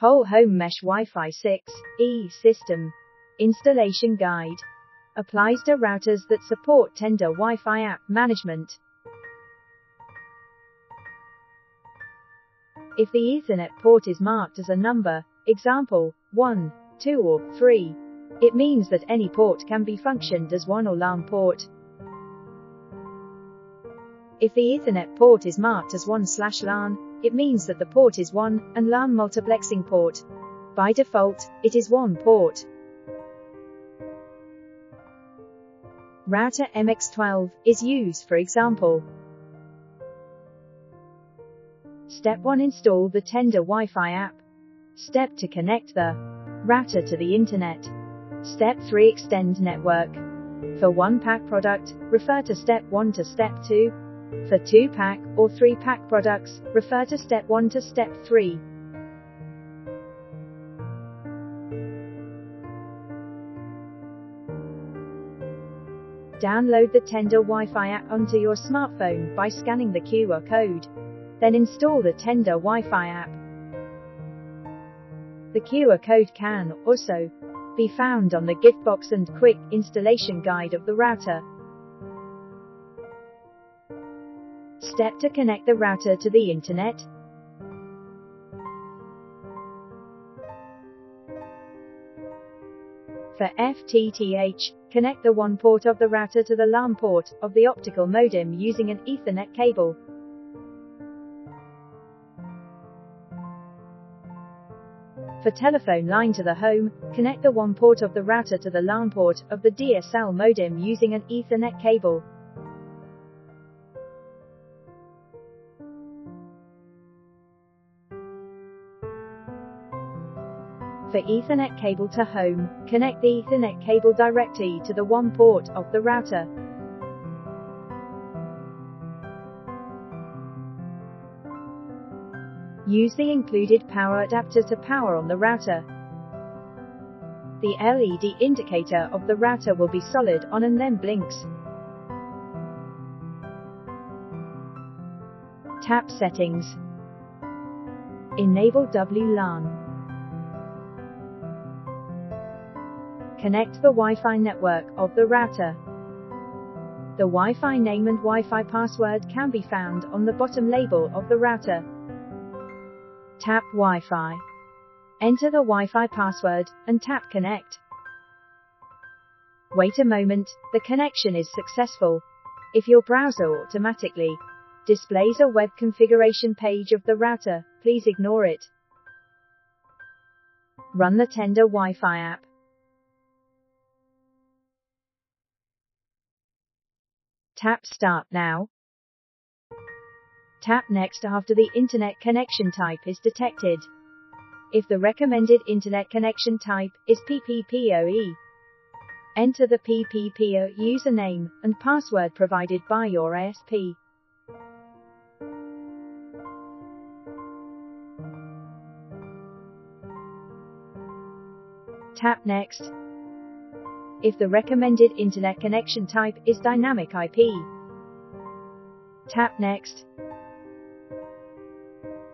Whole Home Mesh Wi-Fi 6 E System Installation Guide applies to routers that support Tenda Wi-Fi app management. If the Ethernet port is marked as a number, example, 1, 2 or 3, it means that any port can be functioned as WAN or LAN port. If the Ethernet port is marked as WAN slash LAN, it means that the port is WAN and LAN multiplexing port. By default, it is WAN port. Router MX12 is used for example. Step 1 Install the Tenda Wi-Fi app. Step 2 Connect the router to the internet. Step 3 Extend network. For one pack product, refer to step 1 to step 2. For 2 pack or 3 pack products, refer to step 1 to step 3. Download the Tenda Wi-Fi app onto your smartphone by scanning the QR code. Then install the Tenda Wi-Fi app. The QR code can also be found on the gift box and quick installation guide of the router. Step to connect the router to the internet. For FTTH, connect the WAN port of the router to the LAN port of the optical modem using an Ethernet cable. For telephone line to the home, connect the WAN port of the router to the LAN port of the DSL modem using an Ethernet cable. For Ethernet cable to home, connect the Ethernet cable directly to the WAN port of the router. Use the included power adapter to power on the router. The LED indicator of the router will be solid on and then blinks. Tap Settings. Enable WLAN. Connect the Wi-Fi network of the router. The Wi-Fi name and Wi-Fi password can be found on the bottom label of the router. Tap Wi-Fi. Enter the Wi-Fi password and tap Connect. Wait a moment, the connection is successful. If your browser automatically displays a web configuration page of the router, please ignore it. Run the Tenda Wi-Fi app. Tap Start now. Tap Next after the Internet connection type is detected. If the recommended Internet connection type is PPPoE, enter the PPPoE username and password provided by your ISP. Tap Next. If the recommended Internet connection type is Dynamic IP, tap Next.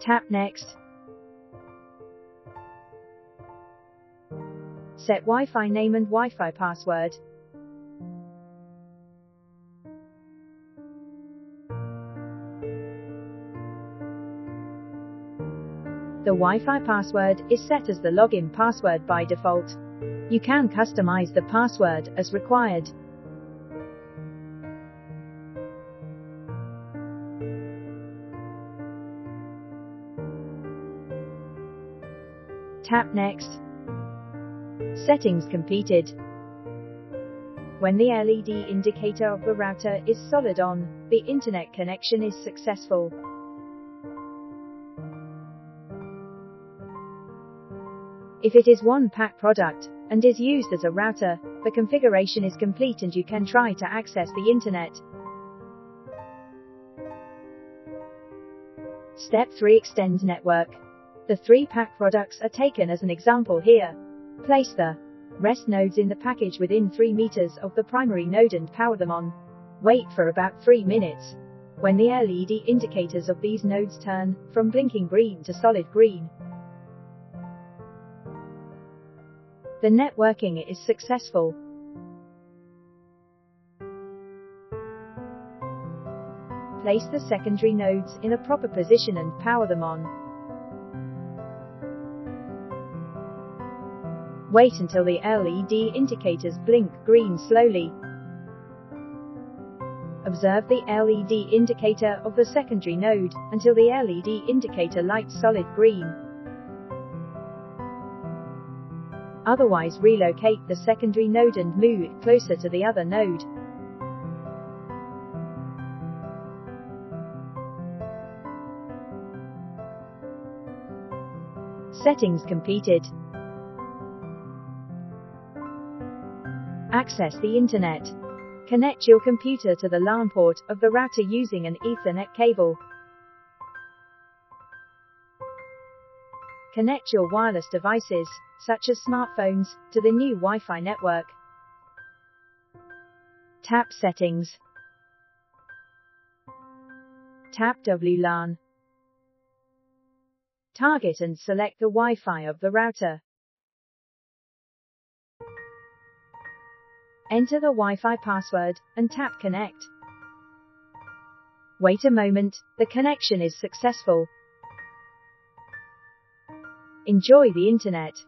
Tap Next. Set Wi-Fi name and Wi-Fi password. The Wi-Fi password is set as the login password by default. You can customize the password as required. Tap Next. Settings completed. When the LED indicator of the router is solid on, the internet connection is successful. If it is one pack product and is used as a router, the configuration is complete and you can try to access the internet. Step 3 Extend network. The three pack products are taken as an example here. Place the rest nodes in the package within 3 meters of the primary node and power them on. Wait for about 3 minutes. When the LED indicators of these nodes turn from blinking green to solid green, The networking is successful. Place the secondary nodes in a proper position and power them on. Wait until the LED indicators blink green slowly. Observe the LED indicator of the secondary node until the LED indicator lights solid green. Otherwise relocate the secondary node and move it closer to the other node. Settings completed. Access the internet. Connect your computer to the LAN port of the router using an Ethernet cable. Connect your wireless devices, such as smartphones, to the new Wi-Fi network. Tap Settings. Tap WLAN. Target and select the Wi-Fi of the router. Enter the Wi-Fi password, and tap Connect. Wait a moment, the connection is successful. Enjoy the internet.